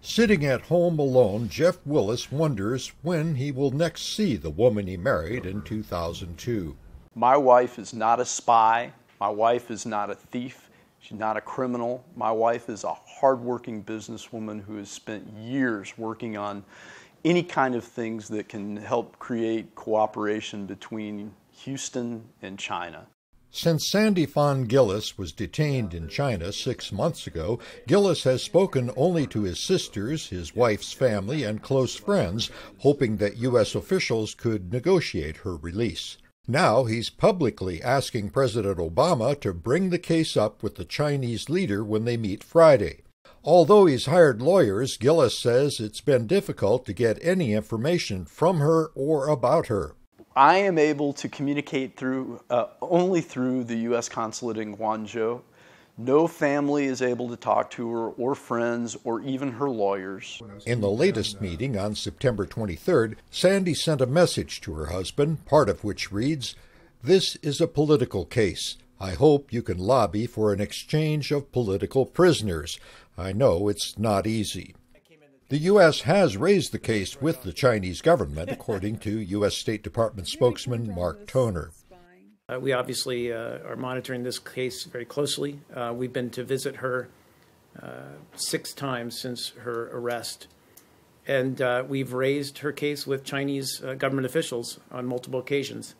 Sitting at home alone, Jeff Gillis wonders when he will next see the woman he married in 2002. My wife is not a spy. My wife is not a thief. She's not a criminal. My wife is a hardworking businesswoman who has spent years working on any kind of things that can help create cooperation between Houston and China. Since Sandy Phan Gillis was detained in China six months ago, Gillis has spoken only to his sisters, his wife's family, and close friends, hoping that U.S. officials could negotiate her release. Now he's publicly asking President Obama to bring the case up with the Chinese leader when they meet Friday. Although he's hired lawyers, Gillis says it's been difficult to get any information from her or about her. I am able to communicate through uh, only through the U.S. consulate in Guangzhou no family is able to talk to her, or friends, or even her lawyers. In the latest meeting on September 23rd, Sandy sent a message to her husband, part of which reads This is a political case. I hope you can lobby for an exchange of political prisoners. I know it's not easy. The U.S. has raised the case with the Chinese government, according to U.S. State Department spokesman Mark Toner. Uh, we obviously uh, are monitoring this case very closely. Uh, we've been to visit her uh, six times since her arrest. And uh, we've raised her case with Chinese uh, government officials on multiple occasions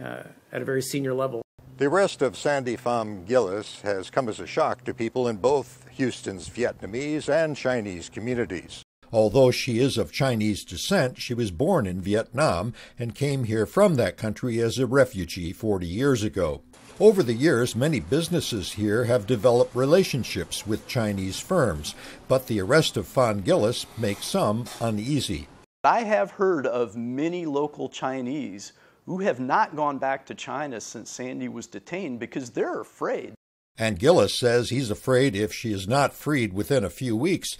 at a very senior level. The arrest of Sandy Phan Gillis has come as a shock to people in both Houston's Vietnamese and Chinese communities. Although she is of Chinese descent, she was born in Vietnam and came here from that country as a refugee 40 years ago. Over the years, many businesses here have developed relationships with Chinese firms, but the arrest of Phan Gillis makes some uneasy. I have heard of many local Chinese who have not gone back to China since Sandy was detained because they're afraid. And Gillis says he's afraid if she is not freed within a few weeks,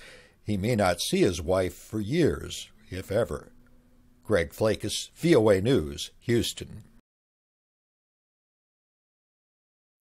he may not see his wife for years, if ever. Greg Flakus, VOA News, Houston.